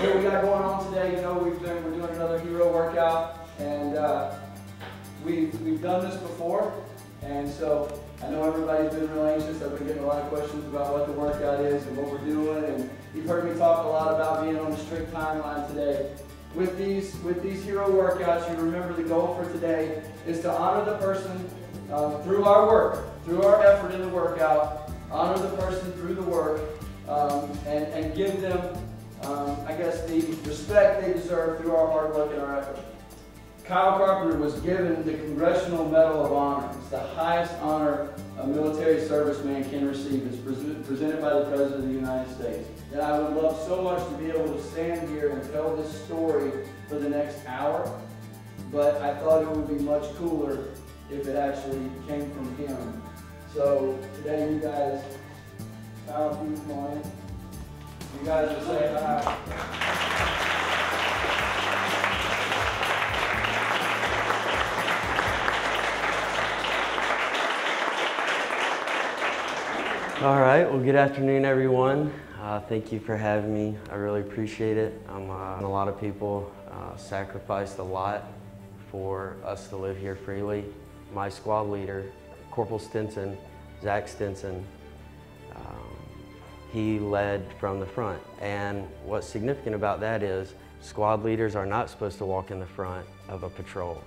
what we got going on today, you know, we've been, we're doing another hero workout, and uh, we've, we've done this before, and so I know everybody's been real anxious. I've been getting a lot of questions about what the workout is and what we're doing, and you've heard me talk a lot about being on a strict timeline today. With these, with these hero workouts, you remember the goal for today is to honor the person um, through our work, through our effort in the workout, honor the person through the work, um, and, and give them, I guess, the respect they deserve through our hard work and our effort. Kyle Carpenter was given the Congressional Medal of Honor. It's the highest honor a military serviceman can receive. It's presented by the President of the United States. And I would love so much to be able to stand here and tell this story for the next hour, but I thought it would be much cooler if it actually came from him. So today you guys, Kyle, on in. You guys will say hi. All right, well, good afternoon, everyone. Uh, thank you for having me. I really appreciate it. Um, uh, a lot of people uh, sacrificed a lot for us to live here freely my squad leader, Corporal Stinson, Zach Stinson, he led from the front. And what's significant about that is squad leaders are not supposed to walk in the front of a patrol.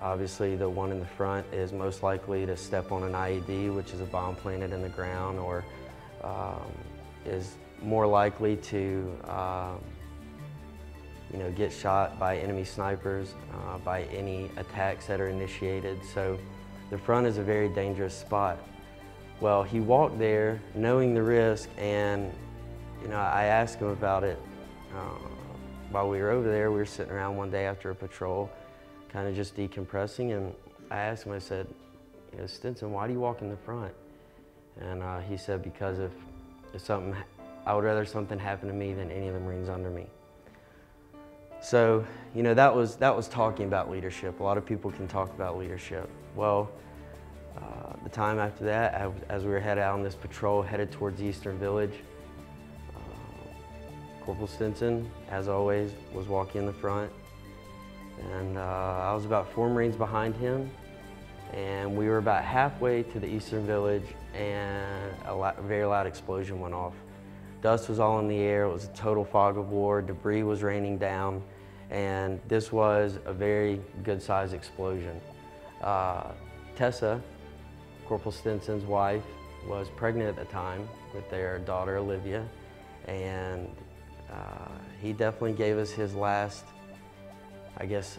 Obviously, the one in the front is most likely to step on an IED, which is a bomb planted in the ground, or um, is more likely to um, you know, get shot by enemy snipers, uh, by any attacks that are initiated. So the front is a very dangerous spot. Well, he walked there knowing the risk and, you know, I asked him about it uh, while we were over there. We were sitting around one day after a patrol, kind of just decompressing, and I asked him, I said, you know, Stinson, why do you walk in the front? And uh, he said, because if, if something, I would rather something happen to me than any of the Marines under me. So, you know, that was, that was talking about leadership. A lot of people can talk about leadership. Well, uh, the time after that, as we were headed out on this patrol, headed towards Eastern Village, uh, Corporal Stinson, as always, was walking in the front. And uh, I was about four Marines behind him. And we were about halfway to the Eastern Village and a, a very loud explosion went off. Dust was all in the air. It was a total fog of war. Debris was raining down. And this was a very good sized explosion. Uh, Tessa, Corporal Stinson's wife, was pregnant at the time with their daughter Olivia. And uh, he definitely gave us his last, I guess,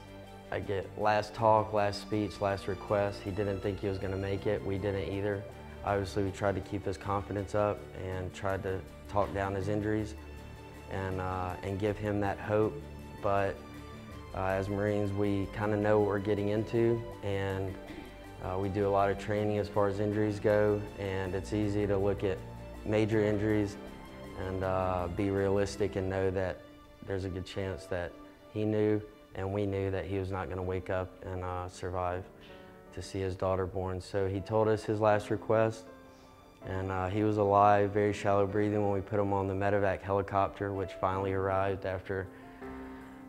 I get last talk, last speech, last request. He didn't think he was going to make it. We didn't either. Obviously, we tried to keep his confidence up and tried to talk down his injuries and, uh, and give him that hope. But uh, as Marines, we kind of know what we're getting into and uh, we do a lot of training as far as injuries go and it's easy to look at major injuries and uh, be realistic and know that there's a good chance that he knew and we knew that he was not going to wake up and uh, survive to see his daughter born. So he told us his last request and uh, he was alive, very shallow breathing when we put him on the medevac helicopter, which finally arrived after,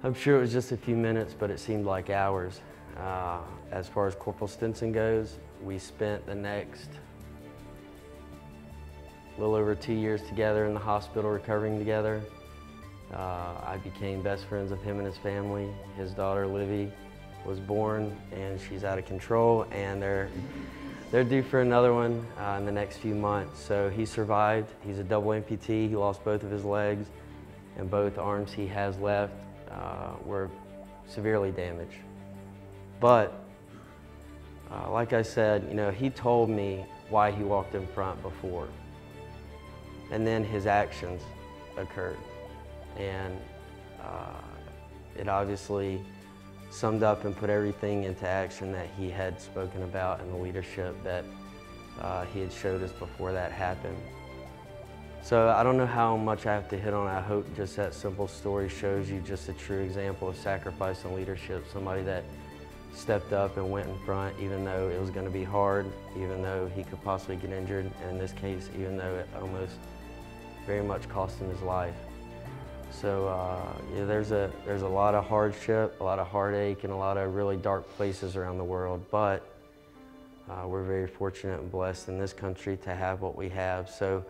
I'm sure it was just a few minutes, but it seemed like hours. Uh, as far as Corporal Stinson goes, we spent the next little over two years together in the hospital recovering together. Uh, I became best friends with him and his family. His daughter, Livy, was born and she's out of control and they're they're due for another one uh, in the next few months. So he survived. He's a double amputee. He lost both of his legs and both arms he has left uh, were severely damaged. But uh, like I said, you know, he told me why he walked in front before. And then his actions occurred. And uh, it obviously summed up and put everything into action that he had spoken about and the leadership that uh, he had showed us before that happened. So I don't know how much I have to hit on. I hope just that simple story shows you just a true example of sacrifice and leadership. Somebody that stepped up and went in front even though it was going to be hard, even though he could possibly get injured, and in this case, even though it almost very much cost him his life. So uh, yeah, there's a there's a lot of hardship, a lot of heartache, and a lot of really dark places around the world. But uh, we're very fortunate and blessed in this country to have what we have. So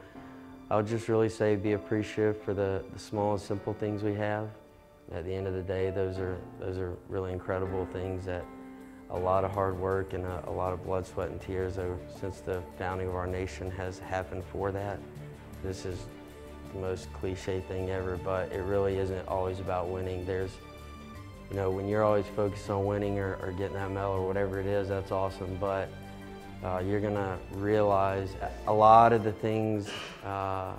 I'll just really say be appreciative for the, the small and simple things we have. At the end of the day, those are those are really incredible things that a lot of hard work and a, a lot of blood, sweat, and tears over, since the founding of our nation has happened for that. This is the most cliche thing ever, but it really isn't always about winning. There's, you know, when you're always focused on winning or, or getting that medal or whatever it is, that's awesome, but uh, you're gonna realize a lot of the things, uh,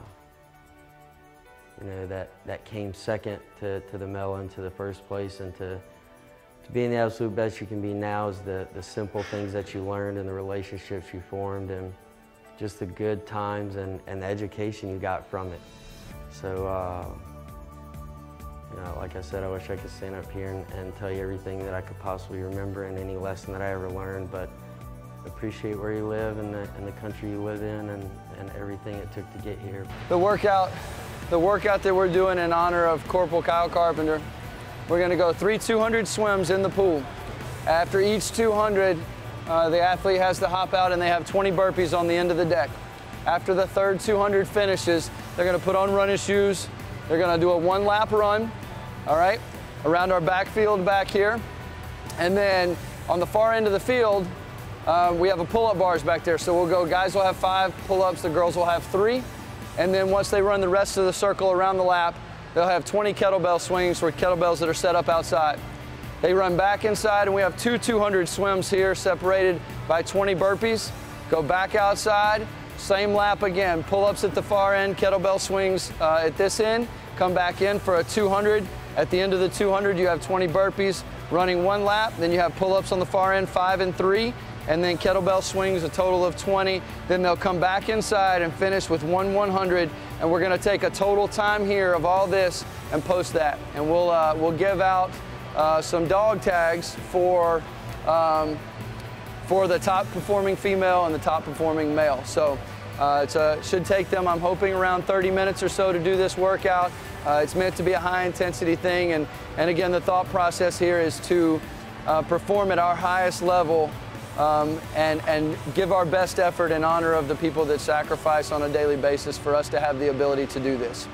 you know, that, that came second to, to the medal to the first place and to, to being the absolute best you can be now is the, the simple things that you learned and the relationships you formed and just the good times and, and the education you got from it. So, uh, you know, like I said, I wish I could stand up here and, and, tell you everything that I could possibly remember and any lesson that I ever learned, but appreciate where you live and the, and the country you live in and, and everything it took to get here. The workout, the workout that we're doing in honor of Corporal Kyle Carpenter, we're gonna go three 200 swims in the pool. After each 200, uh, the athlete has to hop out and they have 20 burpees on the end of the deck. After the third 200 finishes, they're gonna put on running shoes. They're gonna do a one lap run, all right, around our backfield back here. And then on the far end of the field, uh, we have a pull-up bars back there. So we'll go, guys will have five pull-ups, the girls will have three. And then once they run the rest of the circle around the lap, they'll have 20 kettlebell swings or kettlebells that are set up outside. They run back inside and we have two 200 swims here separated by 20 burpees. Go back outside, same lap again, pull-ups at the far end, kettlebell swings uh, at this end, come back in for a 200. At the end of the 200, you have 20 burpees, running one lap, then you have pull-ups on the far end, five and three, and then kettlebell swings, a total of 20. Then they'll come back inside and finish with one 100, and we're gonna take a total time here of all this and post that. And we'll, uh, we'll give out uh, some dog tags for um, for the top performing female and the top performing male. So uh, it should take them, I'm hoping, around 30 minutes or so to do this workout. Uh, it's meant to be a high intensity thing. And, and again, the thought process here is to uh, perform at our highest level um, and, and give our best effort in honor of the people that sacrifice on a daily basis for us to have the ability to do this.